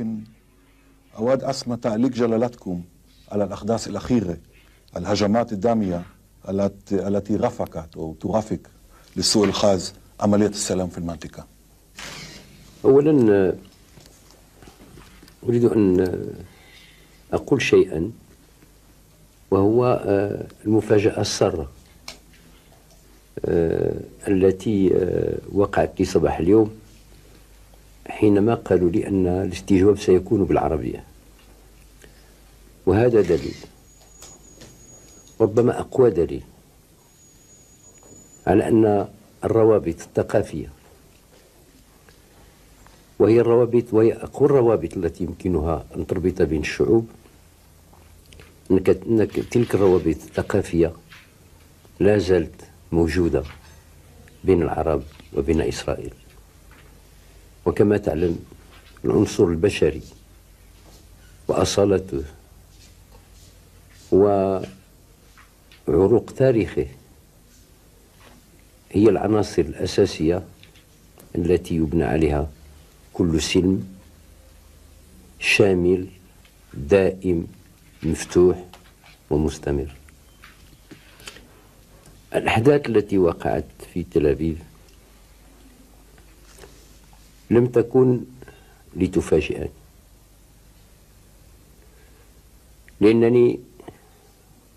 لكن أود أسمع تعليق جلالتكم على الأحداث الأخيرة الهجمات الدامية التي رفقت أو ترافق للسوء الخاز عملية السلام في المنطقة. أولا أريد أن أقول شيئا وهو المفاجأة السارة التي وقعت لي صباح اليوم. حينما قالوا لي أن الاستجواب سيكون بالعربية. وهذا دليل. ربما أقوى دليل على أن الروابط الثقافية وهي الروابط وهي أقوى الروابط التي يمكنها أن تربط بين الشعوب. أنك تلك الروابط الثقافية لا زالت موجودة بين العرب وبين إسرائيل. وكما تعلم العنصر البشري وأصالته وعروق تاريخه هي العناصر الأساسية التي يبنى عليها كل سلم شامل دائم مفتوح ومستمر. الأحداث التي وقعت في تل أبيب لم تكن لتفاجئني. لأنني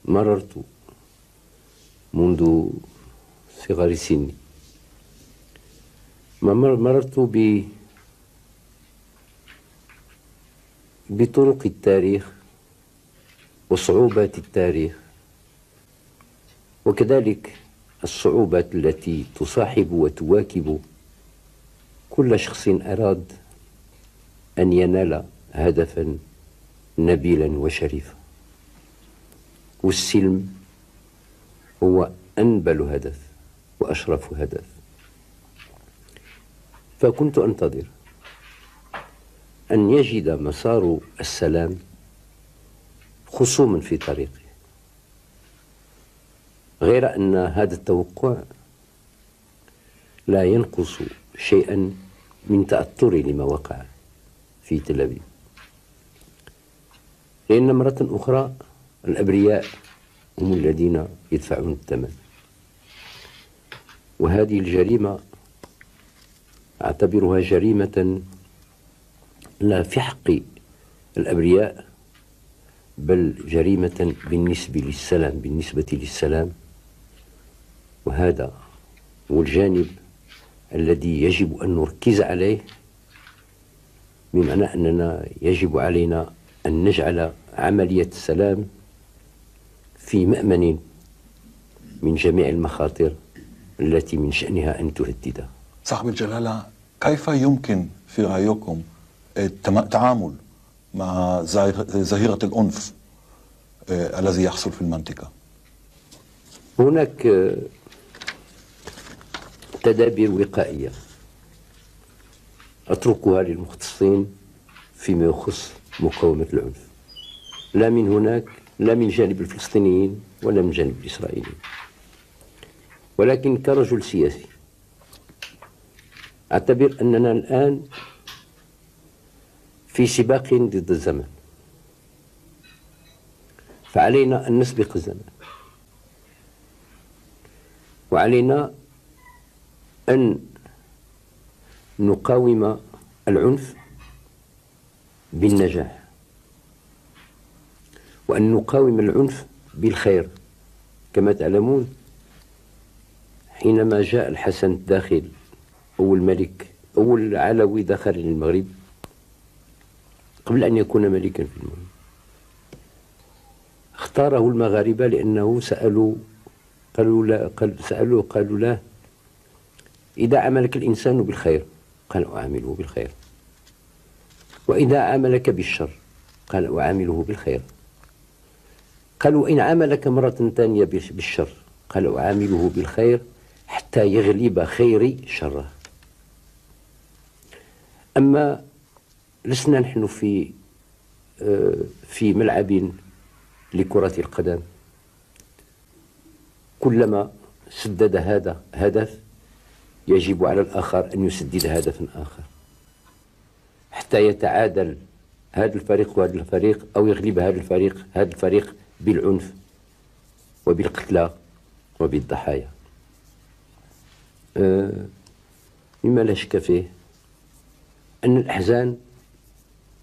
مررت منذ صغر سني. مررت ب بطرق التاريخ وصعوبات التاريخ وكذلك الصعوبات التي تصاحب وتواكب كل شخص أراد أن ينال هدفا نبيلا وشريفا. والسلم هو أنبل هدف وأشرف هدف. فكنت أنتظر أن يجد مسار السلام خصوما في طريقه. غير أن هذا التوقع لا ينقص شيئا من تأثري لما وقع في تل أبيب. لأن مرة أخرى الأبرياء هم الذين يدفعون الثمن. وهذه الجريمة أعتبرها جريمة لا في حق الأبرياء بل جريمة بالنسبة للسلام بالنسبة للسلام. وهذا هو الجانب الذي يجب أن نركز عليه بمعنى أننا يجب علينا أن نجعل عملية السلام في مأمن من جميع المخاطر التي من شأنها أن تهددها صاحب الجلالة كيف يمكن في رأيكم التعامل مع ظاهرة العنف آه، الذي يحصل في المنطقة؟ هناك تدابير وقائية أتركها للمختصين فيما يخص مقاومة العنف. لا من هناك لا من جانب الفلسطينيين ولا من جانب الإسرائيليين. ولكن كرجل سياسي أعتبر أننا الآن في سباق ضد الزمن. فعلينا أن نسبق الزمن. وعلينا أن نقاوم العنف بالنجاح وأن نقاوم العنف بالخير. كما تعلمون حينما جاء الحسن الداخل أول ملك أول علوي دخل للمغرب قبل أن يكون ملكا في المغرب اختاره المغاربة لأنه سألوا قالوا لا قال سألوه قالوا له إذا عاملك الإنسان بالخير قال أعامله بالخير. وإذا عاملك بالشر قال أعامله بالخير. قال وإن عاملك مرة ثانية بالشر قال أعامله بالخير حتى يغلب خيري شره. أما لسنا نحن في آه، في ملعب لكرة القدم. كلما سدد هذا هدف يجب على الآخر أن يسدد هدفا آخر. حتى يتعادل هذا الفريق وهذا الفريق أو يغلب هذا الفريق هذا الفريق بالعنف وبالقتلى وبالضحايا. أه مما لا شك فيه أن الأحزان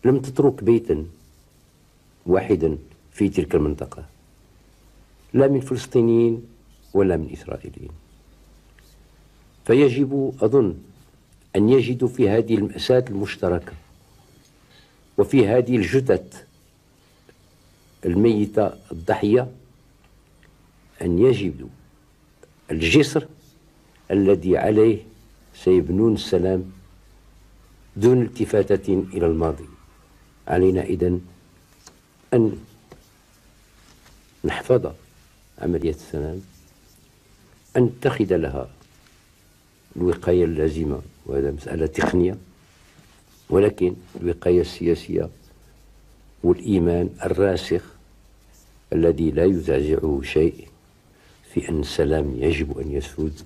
لم تترك بيتا واحدا في تلك المنطقة. لا من فلسطينيين ولا من إسرائيليين. فيجب أظن أن يجدوا في هذه المأساة المشتركة وفي هذه الجثث الميتة الضحية أن يجدوا الجسر الذي عليه سيبنون السلام دون التفاتة إلى الماضي. علينا إذن أن نحفظ عملية السلام أن نتخذ لها الوقاية اللازمة وهذا مسألة تقنية ولكن الوقاية السياسية والإيمان الراسخ الذي لا يزعزعه شيء في أن السلام يجب أن يسود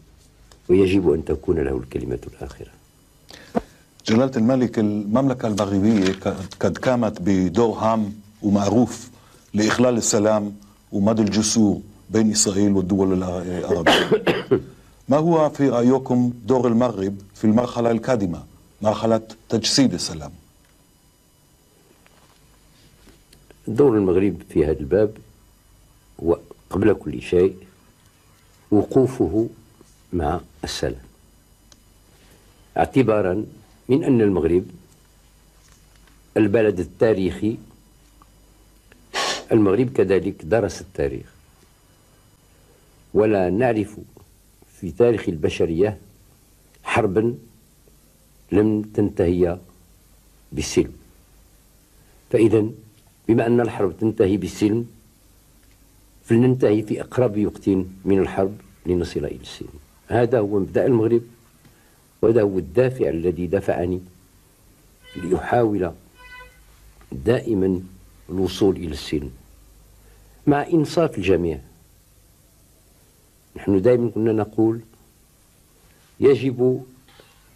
ويجب أن تكون له الكلمة الآخرة. جلالة الملك المملكة المغربية قد قامت بدور هام ومعروف لإخلال السلام ومد الجسور بين إسرائيل والدول العربية. ما هو في رأيكم دور المغرب في المرحلة القادمة؟ مرحلة تجسيد السلام. دور المغرب في هذا الباب هو قبل كل شيء وقوفه مع السلام. اعتبارا من أن المغرب البلد التاريخي المغرب كذلك درس التاريخ. ولا نعرف في تاريخ البشرية حربا لم تنتهي بالسلم. فإذا بما أن الحرب تنتهي بالسلم فلننتهي في أقرب وقت من الحرب لنصل إلى السلم. هذا هو مبدأ المغرب وهذا هو الدافع الذي دفعني لأحاول دائما الوصول إلى السلم مع إنصاف الجميع. نحن دائما كنا نقول يجب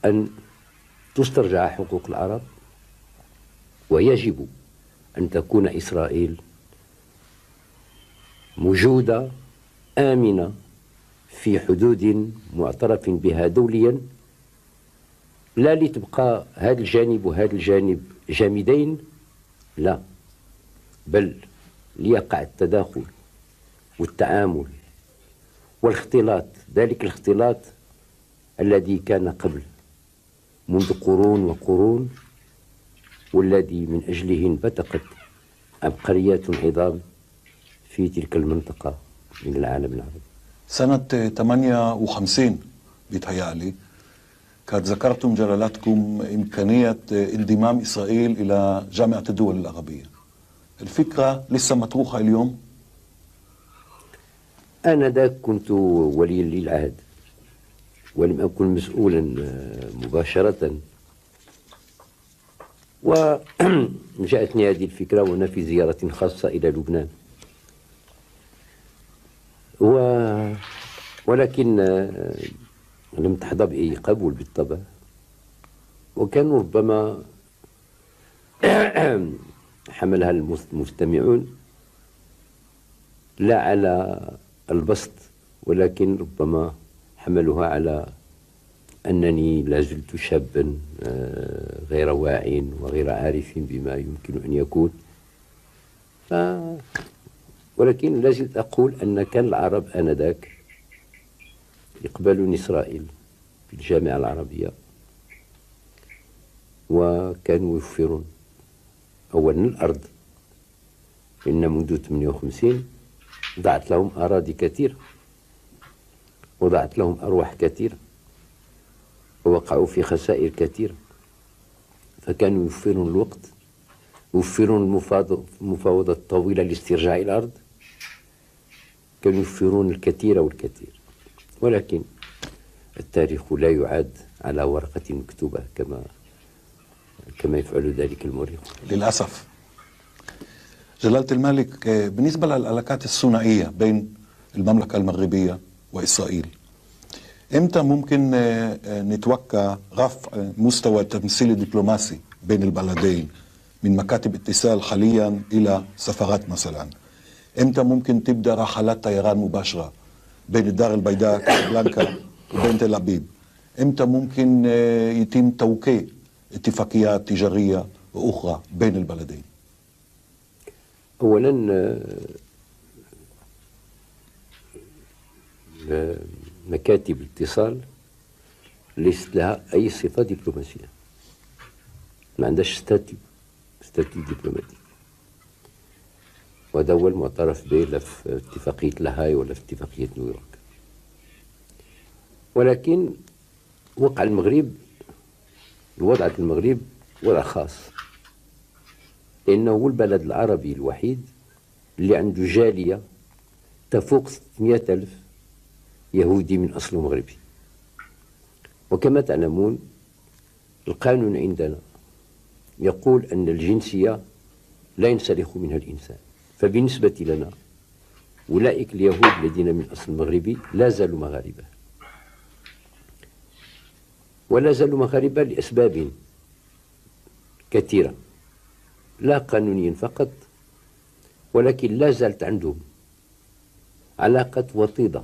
أن تسترجع حقوق العرب ويجب أن تكون إسرائيل موجودة آمنة في حدود معترف بها دوليا لا لتبقى هذا الجانب وهذا الجانب جامدين لا بل ليقع التداخل والتعامل والاختلاط ذلك الاختلاط الذي كان قبل منذ قرون وقرون والذي من أجله انبثقت عبقريات عظام في تلك المنطقة من العالم العربي سنة 58 بيتهيألي قد ذكرتم جلالتكم إمكانية انضمام إسرائيل إلى جامعة الدول العربية الفكرة لسه مطروحة اليوم؟ أنا ذاك كنت وليا للعهد ولم أكن مسؤولا مباشرة. وجاءتني هذه الفكرة وأنا في زيارة خاصة إلى لبنان. و ولكن لم تحظى بأي قبول بالطبع. وكانوا ربما حملها المستمعون لا على البسط ولكن ربما حملوها على أنني لا زلت شابا آه، غير واع وغير عارف بما يمكن أن يكون. ف ولكن لا زلت أقول أن كان العرب آنذاك يقبلون إسرائيل في الجامعة العربية. وكانوا يوفرون أولا الأرض إن منذ 58 ضعت لهم أراضي كثيرة وضعت لهم أرواح كثيرة ووقعوا في خسائر كثيرة. فكانوا يوفرون الوقت يوفرون المفاوضات الطويلة لاسترجاع الأرض. كانوا يوفرون الكثير والكثير. ولكن التاريخ لا يعاد على ورقة مكتوبة كما كما يفعل ذلك المؤرخ للأسف. جلالة الملك بالنسبة للعلاقات الثنائية بين المملكة المغربية وإسرائيل إمتى ممكن نتوقع رفع مستوى التمثيل الدبلوماسي بين البلدين من مكاتب اتصال حاليا إلى سفرات مثلا؟ إمتى ممكن تبدأ رحلات طيران مباشرة بين الدار البيضاء كاسابلانكا وبين تل أبيب؟ إمتى ممكن آه، يتم توقيع اتفاقيات تجارية وأخرى بين البلدين؟ أولا آه، آه، مكاتب الاتصال ليست لها أي صفة دبلوماسية. ما عندهاش statut statut diplomatique. وهذا هو المعترف به لا في اتفاقية لاهاي ولا في اتفاقية نيويورك. ولكن وقع المغرب الوضع المغرب وضع خاص. لأنه هو البلد العربي الوحيد اللي عنده جالية تفوق 600 ألف يهودي من أصل مغربي. وكما تعلمون القانون عندنا يقول أن الجنسية لا ينسلخ منها الإنسان. فبالنسبة لنا أولئك اليهود الذين من أصل مغربي لا زالوا مغاربة. ولا زالوا مغاربة لأسباب كثيرة. لا قانونيا فقط ولكن لا زالت عندهم علاقة وطيدة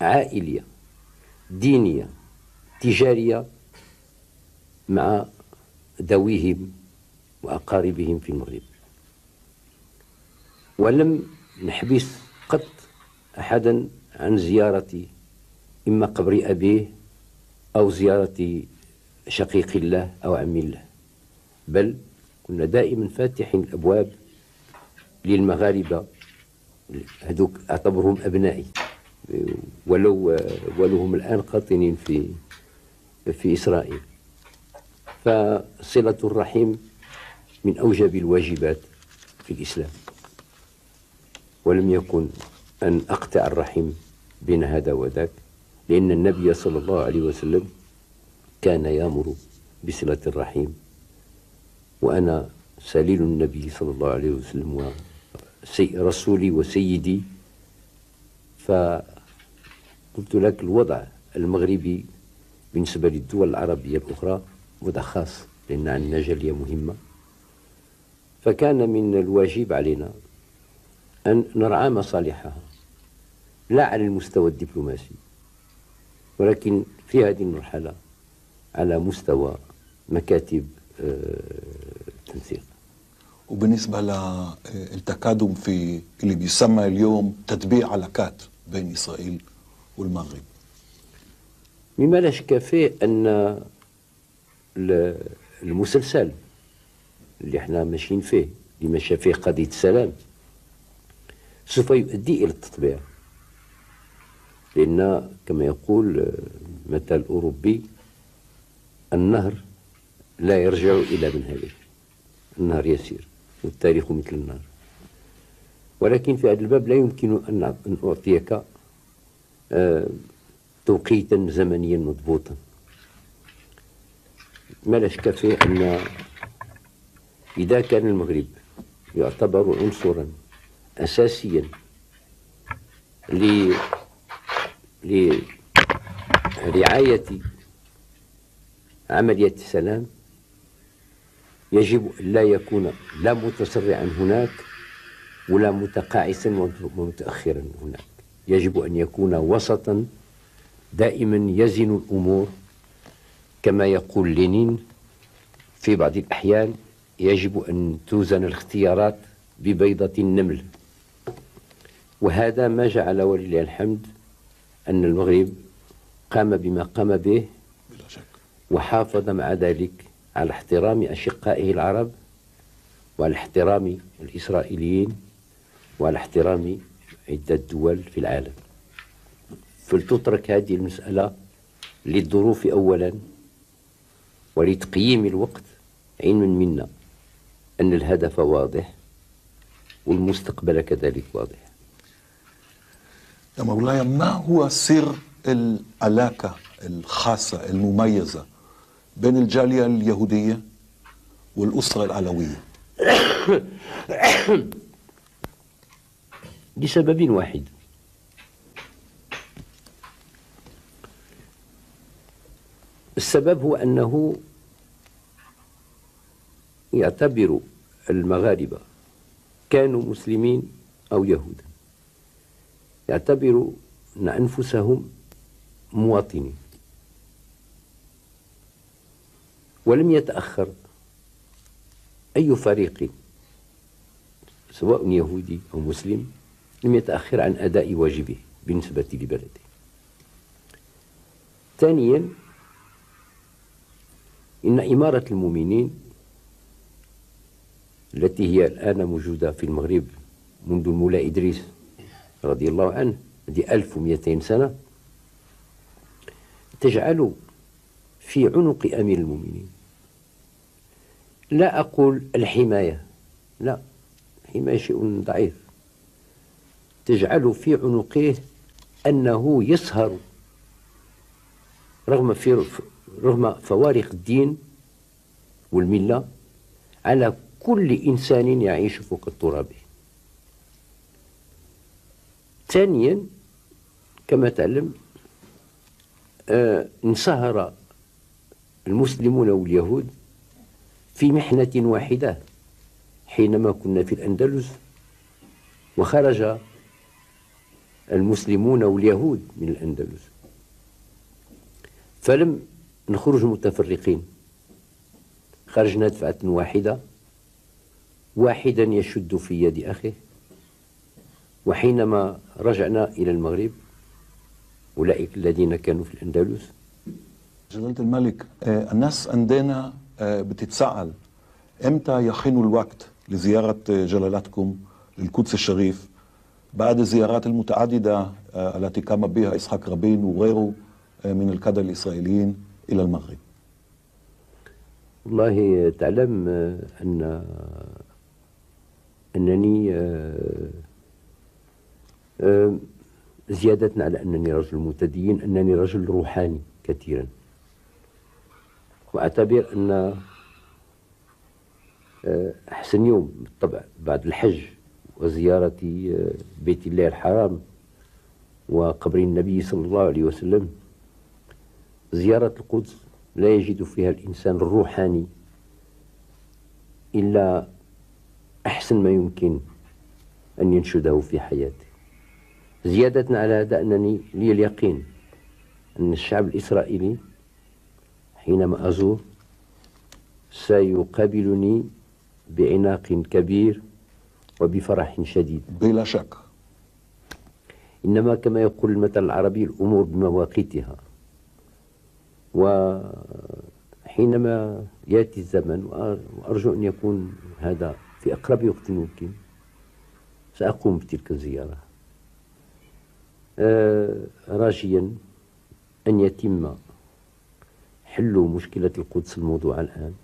عائلية دينية تجارية مع ذويهم وأقاربهم في المغرب. ولم نحبس قط أحدا عن زيارة إما قبر أبيه أو زيارة شقيق الله أو عم الله بل كنا دائما فاتحين الأبواب للمغاربة. هذوك أعتبرهم أبنائي. ولو ولو هم الآن قاطنين في في إسرائيل. فصلة الرحم من أوجب الواجبات في الإسلام. ولم يكن أن أقطع الرحم بين هذا وذاك لأن النبي صلى الله عليه وسلم كان يأمر بصلة الرحم وأنا سليل النبي صلى الله عليه وسلم ورسولي وسيدي. فقلت لك الوضع المغربي بالنسبة للدول العربية الأخرى وضع خاص لأن عندنا جالية مهمة. فكان من الواجب علينا أن نرعى مصالحها لا على المستوى الدبلوماسي ولكن في هذه المرحلة على مستوى مكاتب التنسيق. آه، وبالنسبة للتكادم في اللي بيسمى اليوم تطبيع علاقات بين إسرائيل والمغرب. مما لا شك فيه أن المسلسل اللي إحنا ماشيين فيه اللي ماشى فيه قضية السلام سوف يؤدي إلى التطبيع. لأن كما يقول مثل أوروبي النهر لا يرجع إلى منهله النهر يسير والتاريخ مثل النهر ولكن في هذا الباب لا يمكن أن أعطيك آه، توقيتا زمنيا مضبوطا. ما لا شك فيه أن إذا كان المغرب يعتبر عنصرا أساسيا لرعاية عملية السلام يجب لا يكون لا متسرعا هناك ولا متقاعسا ومتأخرا هناك. يجب أن يكون وسطا دائما يزن الأمور. كما يقول لينين في بعض الأحيان يجب أن توزن الاختيارات ببيضة النمل. وهذا ما جعل ولله الحمد أن المغرب قام بما قام به وحافظ مع ذلك. على احترام أشقائه العرب وعلى احترام الإسرائيليين وعلى احترام عدة دول في العالم. فلتترك هذه المسألة للظروف أولا ولتقييم الوقت علما منا أن الهدف واضح والمستقبل كذلك واضح. يا مولاي ما هو سر العلاقة الخاصة المميزة بين الجالية اليهودية والأسرة العلوية. لسبب واحد. السبب هو أنه يعتبر المغاربة كانوا مسلمين أو يهودا. يعتبر أنفسهم مواطنين. ولم يتأخر. أي فريق سواء يهودي أو مسلم لم يتأخر عن أداء واجبه بالنسبة لبلده. ثانيا إن إمارة المؤمنين التي هي الآن موجودة في المغرب منذ المولى إدريس رضي الله عنه هذه 1200 سنة تجعل في عنق أمير المؤمنين. لا أقول الحماية لا الحماية شيء ضعيف. تجعل في عنقه أنه يسهر رغم في رغم فوارق الدين والملة على كل إنسان يعيش فوق التراب. ثانيا كما تعلم آه انصهر المسلمون واليهود في محنة واحدة حينما كنا في الأندلس وخرج المسلمون واليهود من الأندلس. فلم نخرج متفرقين. خرجنا دفعة واحدة واحدا يشد في يد أخيه وحينما رجعنا إلى المغرب أولئك الذين كانوا في الأندلس جلالة الملك آه، الناس عندنا آه، بتتساءل إمتى يحين الوقت لزيارة جلالتكم للقدس الشريف؟ بعد الزيارات المتعددة آه، التي قام بها إسحاق رابين وغيره من الكادر الإسرائيليين إلى المغرب. والله تعلم أن أنني زيادة على أنني رجل متدين أنني رجل روحاني كثيرا. وأعتبر أن آه، أحسن يوم بالطبع بعد الحج وزيارة آه، بيت الله الحرام وقبر النبي صلى الله عليه وسلم. زيارة القدس لا يجد فيها الإنسان الروحاني إلا أحسن ما يمكن أن ينشده في حياته. زيادة على هذا أنني لي اليقين أن الشعب الإسرائيلي حينما أزور سيقابلني بعناق كبير وبفرح شديد. بلا شك. إنما كما يقول المثل العربي الأمور بمواقيتها. وحينما يأتي الزمن وأرجو أن يكون هذا في أقرب وقت ممكن سأقوم بتلك الزيارة. آه، راجيا أن يتم حل مشكلة القدس الموضوع الآن.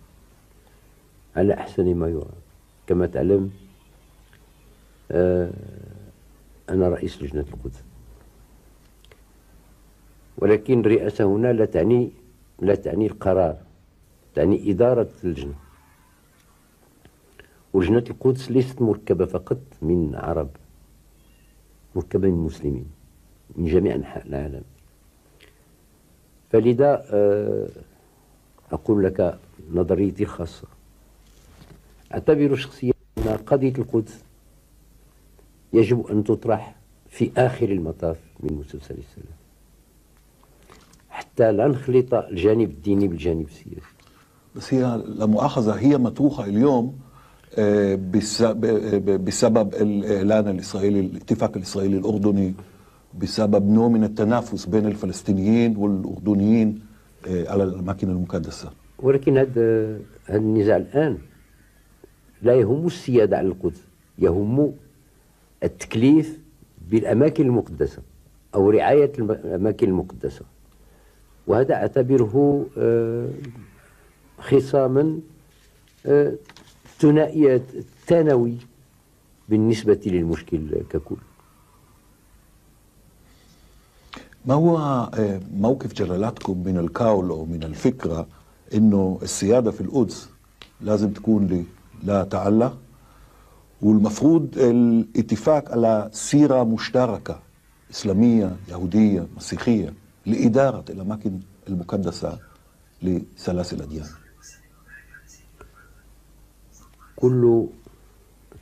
على أحسن ما يرام كما تعلم آه، أنا رئيس لجنة القدس. ولكن الرئاسة هنا لا تعني لا تعني القرار تعني إدارة اللجنة. ولجنة القدس ليست مركبة فقط من عرب مركبة من مسلمين من جميع أنحاء العالم. فلذا آه، أقول لك نظريتي الخاصة أعتبر شخصيا أن قضية القدس يجب أن تطرح في آخر المطاف من مسلسل السلام حتى لا نخلط الجانب الديني بالجانب السياسي. بس هي لا مؤاخذة هي مطروحة اليوم آه، بسبب الإعلان الإسرائيلي الاتفاق الإسرائيلي الأردني بسبب نوع من التنافس بين الفلسطينيين والأردنيين آه، على الأماكن المقدسة. ولكن هذا النزاع الآن لا يهم السيادة على القدس يهم التكليف بالأماكن المقدسة أو رعاية الأماكن المقدسة. وهذا أعتبره آه، خصاما آه، ثنائية ثانوي بالنسبة للمشكل ككل. ما هو آه، موقف جلالتكم من القول أو من الفكرة أنه السيادة في القدس لازم تكون لا تعلق؟ والمفروض الاتفاق على سيرة مشتركة إسلامية يهودية مسيحية لإدارة الأماكن المقدسة لثلاث الأديان كل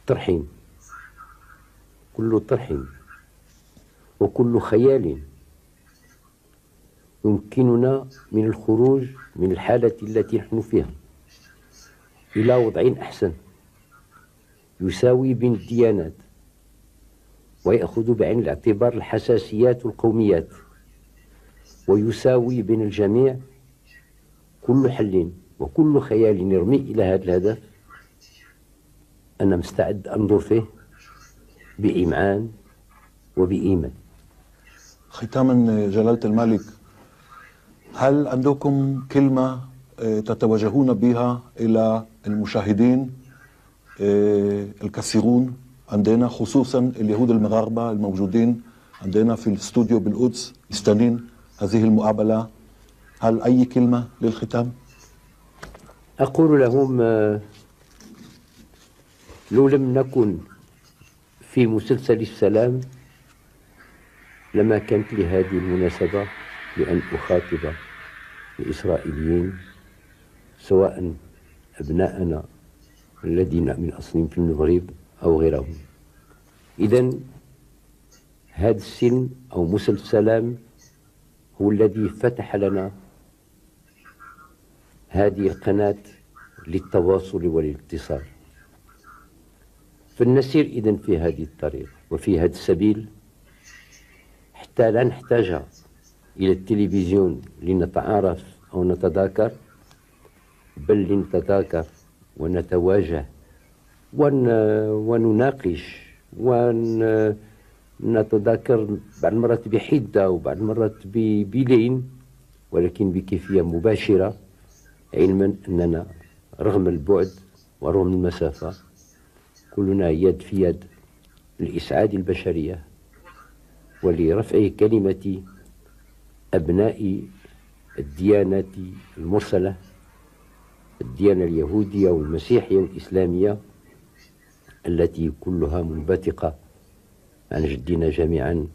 طرح كل طرح وكل خيال يمكننا من الخروج من الحالة التي نحن فيها. إلى وضع أحسن. يساوي بين الديانات. ويأخذ بعين الاعتبار الحساسيات والقوميات ويساوي بين الجميع كل حل وكل خيال يرمي إلى هذا الهدف. أنا مستعد أنظر فيه بإمعان وبإيمان. ختاما جلالة الملك هل عندكم كلمة آه، تتوجهون بها إلى المشاهدين آه، الكثيرون عندنا خصوصا اليهود المغاربة الموجودين عندنا في الاستوديو بالقدس مستنين هذه المقابلة هل أي كلمة للختام؟ أقول لهم آه، لو لم نكن في مسلسل السلام لما كانت لي هذه المناسبة لأن أخاطب الإسرائيليين سواء أبناءنا الذين من أصلهم في المغرب أو غيرهم. إذا هذا السلم أو مسلسل السلام هو الذي فتح لنا هذه القناة للتواصل والاتصال. فلنسير إذا في هذه الطريق وفي هذا السبيل حتى لا نحتاج إلى التلفزيون لنتعارف أو نتذاكر بل لنتذاكر ونتواجه ون ونناقش ونتذاكر بعض المرات بحدة وبعض المرات بلين ولكن بكيفية مباشرة علما أننا رغم البعد ورغم المسافة كلنا يد في يد لإسعاد البشرية ولرفع كلمة أبناء الديانات المرسلة الديانة اليهودية والمسيحية والإسلامية التي كلها منبثقة. عن جدنا جميعا